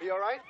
Are you all right?